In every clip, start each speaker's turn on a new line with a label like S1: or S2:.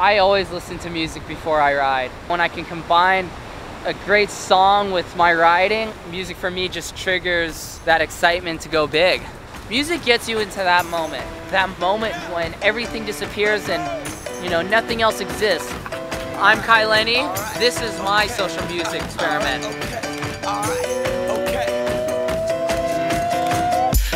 S1: I always listen to music before I ride. When I can combine a great song with my riding, music for me just triggers that excitement to go big. Music gets you into that moment, that moment when everything disappears and you know nothing else exists. I'm Kyle Lenny. This is my social music experiment.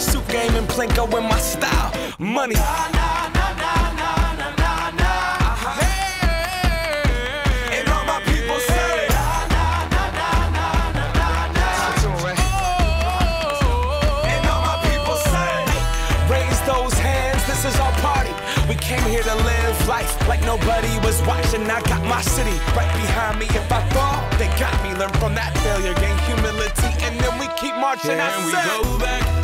S2: suit game and Plinko in my style. Money. Nah, nah, nah, nah, all my
S3: people say.
S2: Raise those hands, this is our party. We came here to live life like nobody was watching. I got my city right behind me. If I fall, they got me. Learn from that failure, gain
S3: humility, and then we keep marching. Can we go back?